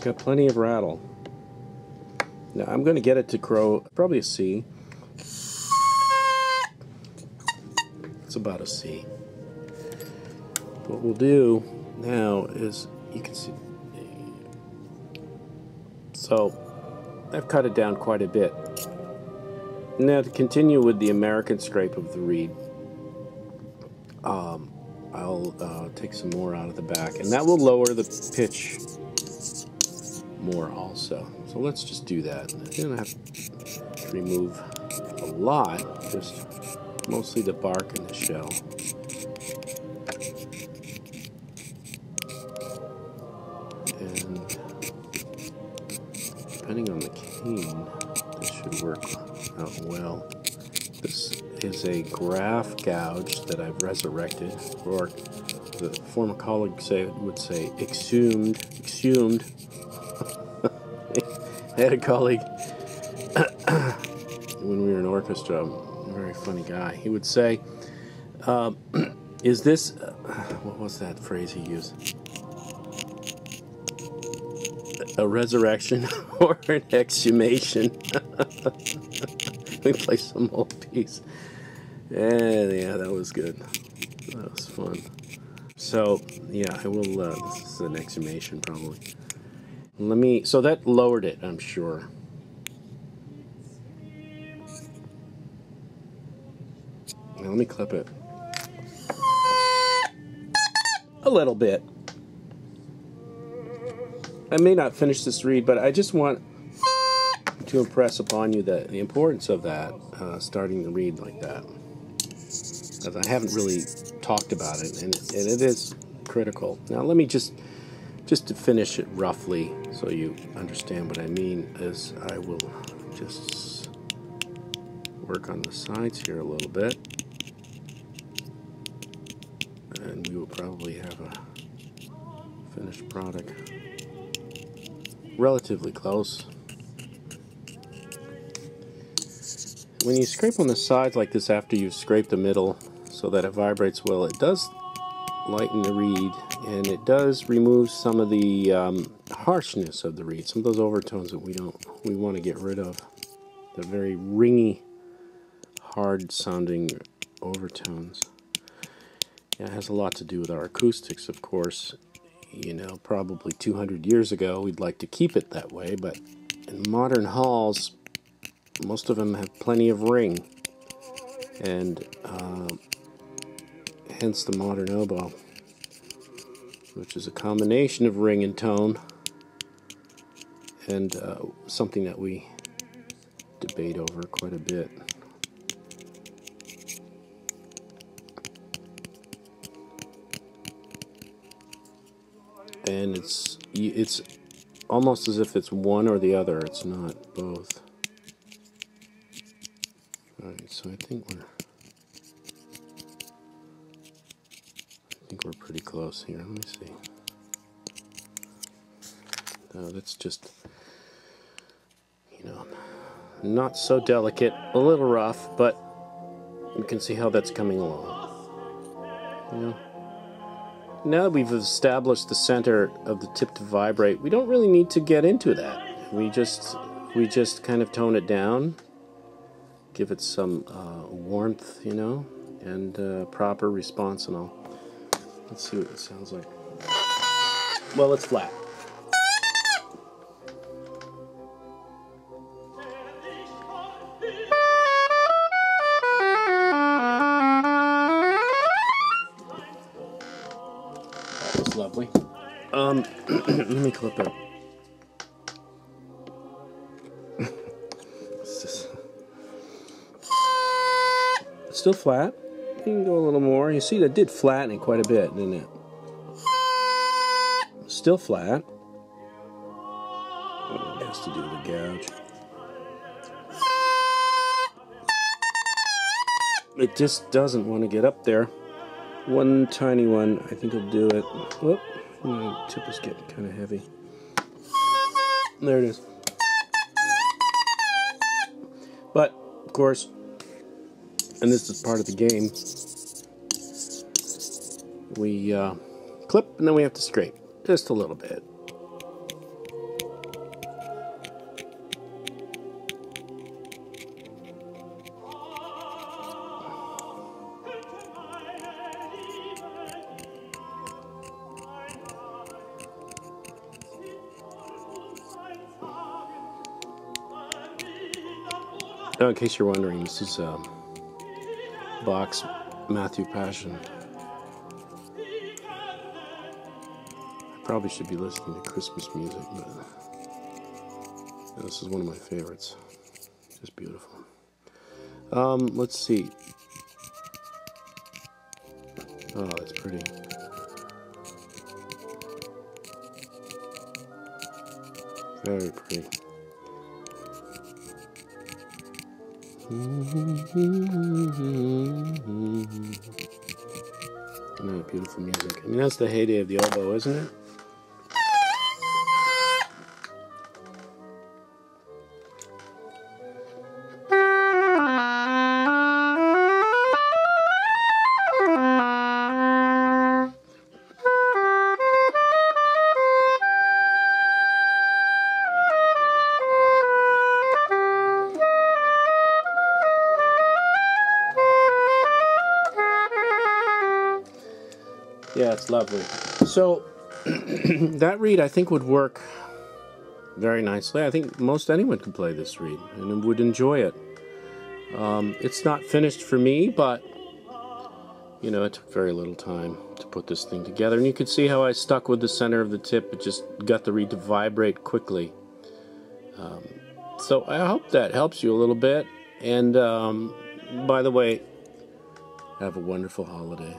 It's got plenty of rattle. Now I'm going to get it to crow probably a C. It's about a C. What we'll do now is you can see. So I've cut it down quite a bit. Now to continue with the American scrape of the reed, um, I'll uh, take some more out of the back, and that will lower the pitch more also. So let's just do that. I'm gonna have to remove a lot, just mostly the bark and the shell. And depending on the cane, this should work out well. This is a graff gouge that I've resurrected, or the former colleague say, would say exhumed, exhumed. I had a colleague when we were in orchestra, a very funny guy. He would say, uh, "Is this uh, what was that phrase he used? A resurrection or an exhumation?" we play some old piece. And yeah, that was good. That was fun. So yeah, I will. Uh, this is an exhumation probably. Let me. So that lowered it, I'm sure. Now let me clip it. A little bit. I may not finish this reed, but I just want to impress upon you that the importance of that, uh, starting the reed like that. Because I haven't really talked about it, and, and it is critical. Now let me just, just to finish it roughly, so you understand what I mean, is I will just work on the sides here a little bit, and we will probably have a finished product relatively close. When you scrape on the sides like this after you've scraped the middle so that it vibrates well, it does lighten the reed and it does remove some of the um, harshness of the reed, some of those overtones that we don't we want to get rid of. The very ringy, hard sounding overtones. Yeah, it has a lot to do with our acoustics, of course. You know, probably 200 years ago, we'd like to keep it that way, but in modern halls, most of them have plenty of ring, and uh, hence the modern oboe, which is a combination of ring and tone, and uh, something that we debate over quite a bit. And it's it's almost as if it's one or the other. It's not both. Alright, so I think we're think we're pretty close here. Let me see. That's just you know not so delicate, a little rough, but you can see how that's coming along. Now that we've established the center of the tip to vibrate, we don't really need to get into that. We just we just kind of tone it down give it some uh, warmth, you know, and uh, proper response and all. Let's see what it sounds like. Well, it's flat. That was lovely. Um, let me clip it. still flat. You can go a little more. You see that did flatten it quite a bit, didn't it? Still flat. It has to do the gouge. It just doesn't want to get up there. One tiny one, I think it'll do it. Whoop, my tip is getting kind of heavy. There it is. But, of course, and this is part of the game, we uh, clip and then we have to scrape just a little bit. Now, in case you're wondering, this is uh, Bach's Matthew Passion. I probably should be listening to Christmas music, but this is one of my favorites. Just beautiful. Um, let's see. Oh, that's pretty. Very pretty. Oh, beautiful music. I mean, that's the heyday of the oboe, isn't it? It's lovely. So that reed I think would work very nicely. I think most anyone could play this reed and would enjoy it. Um, it's not finished for me, but you know, it took very little time to put this thing together. And you can see how I stuck with the center of the tip. It just got the reed to vibrate quickly. Um, so I hope that helps you a little bit. And um, by the way, have a wonderful holiday.